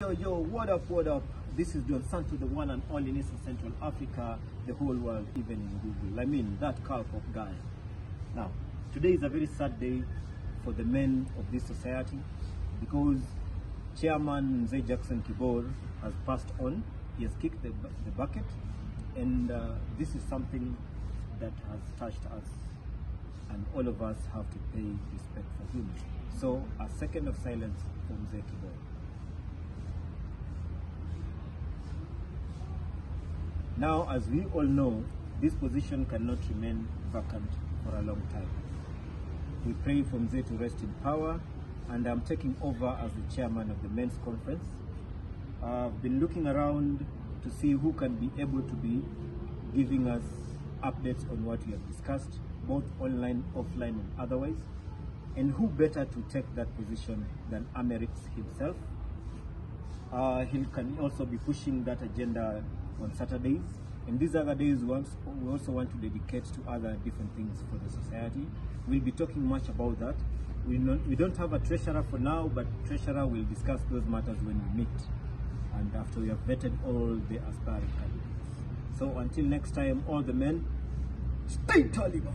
Yo, yo, what up, what up? This is Don Santo, the one and only in Eastern Central Africa, the whole world, even in Google. I mean, that calf of guy. Now, today is a very sad day for the men of this society because Chairman Mzee Jackson Kibor has passed on. He has kicked the, the bucket, and uh, this is something that has touched us, and all of us have to pay respect for him. So, a second of silence for Mzee Kibor. Now, as we all know, this position cannot remain vacant for a long time. We pray for Mzee to rest in power, and I'm taking over as the chairman of the men's conference. I've been looking around to see who can be able to be giving us updates on what we have discussed, both online, offline, and otherwise. And who better to take that position than Amerix himself? Uh, he can also be pushing that agenda on Saturdays. And these other days, we, also want to dedicate to other different things for the society. We'll be talking much about that. We, not, we don't have a treasurer for now, but treasurer will discuss those matters when we meet and after we have vetted all the aspiring candidates. So until next time, all the men, stay Taliban.